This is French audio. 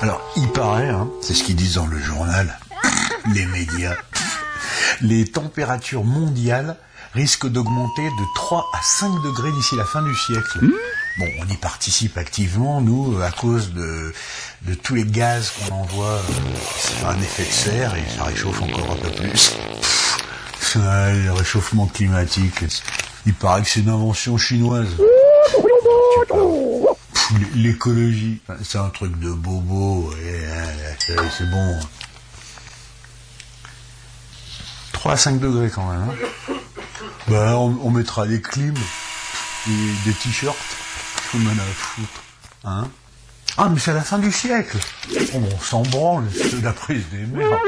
Alors, il paraît, hein, c'est ce qu'ils disent dans le journal, les médias, les températures mondiales risquent d'augmenter de 3 à 5 degrés d'ici la fin du siècle. Bon, on y participe activement, nous, à cause de, de tous les gaz qu'on envoie. Ça a un effet de serre et ça réchauffe encore un peu plus. Pff, ouais, le réchauffement climatique, il paraît que c'est une invention chinoise. L'écologie, c'est un truc de bobo, euh, c'est bon. 3 à 5 degrés quand même. hein. Bah, on, mettra des clims et des t-shirts. À foutre. Hein ah, mais c'est la fin du siècle. Oh, on s'en branle, la prise des mers.